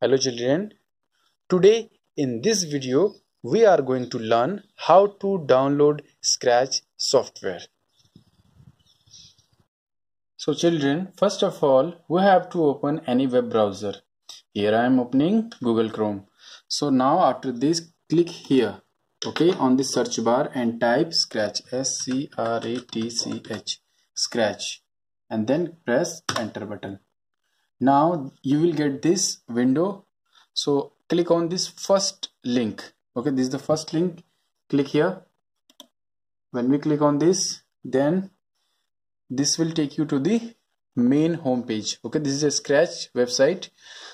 Hello children, today in this video we are going to learn how to download Scratch software. So children, first of all we have to open any web browser. Here I am opening Google Chrome. So now after this click here okay on the search bar and type Scratch S-C-R-A-T-C-H Scratch and then press enter button. Now you will get this window. So click on this first link. Okay this is the first link. Click here. When we click on this then this will take you to the main home page okay this is a scratch website.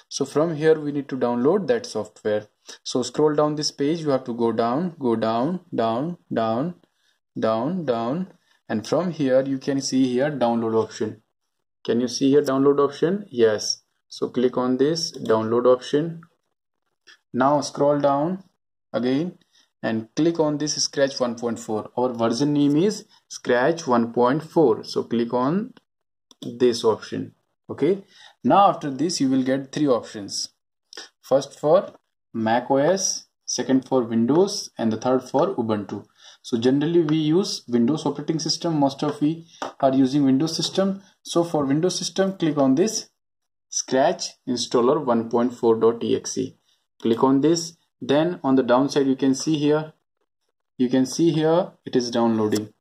So from here we need to download that software so scroll down this page you have to go down go down down down down down. And from here you can see here download option. Can you see here download option? Yes. So click on this download option. Now scroll down again and click on this scratch 1.4 our version name is scratch 1.4 so click on this option. Okay. Now after this you will get three options. First for mac os second for windows and the third for ubuntu. So generally we use windows operating system. Most of we are using windows system. So for windows system click on this scratch installer 1.4.exe click on this. Then on the downside you can see here you can see here it is downloading.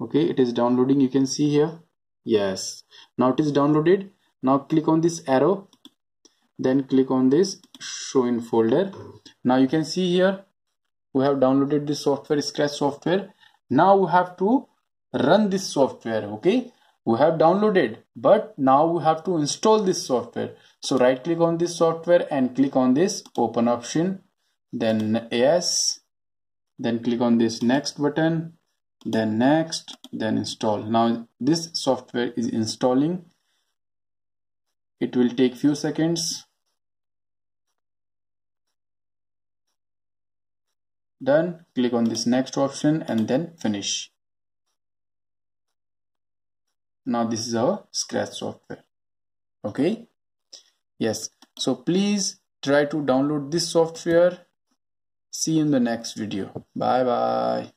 Okay it is downloading. You can see here. Yes. Now it is downloaded. Now click on this arrow then click on this show in folder. Now you can see here we have downloaded this software scratch software. Now we have to run this software okay? We have downloaded but now we have to install this software. So right click on this software and click on this open option then yes then click on this next button then next then install. Now this software is installing it will take few seconds. Done. Click on this next option and then finish. Now this is our scratch software. Okay? Yes. So please try to download this software. See you in the next video. Bye bye